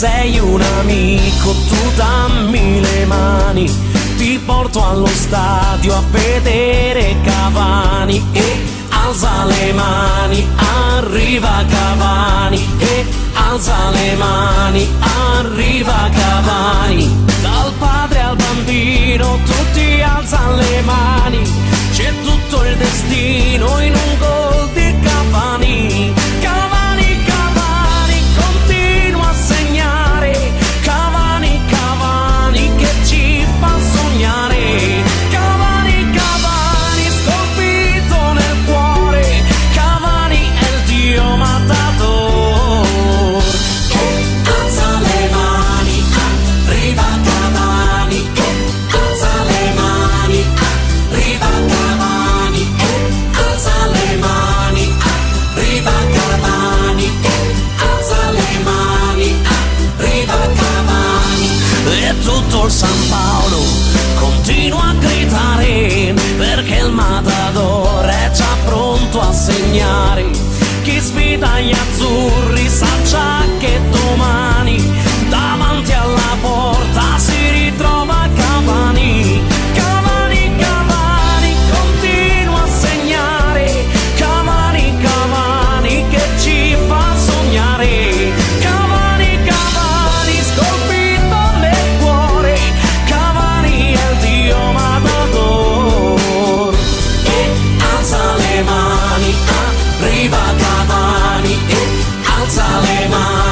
sei un amico, tu dammi le mani, ti porto allo stadio a vedere Cavani. E alza le mani, arriva Cavani. E alza le mani, arriva Cavani. time.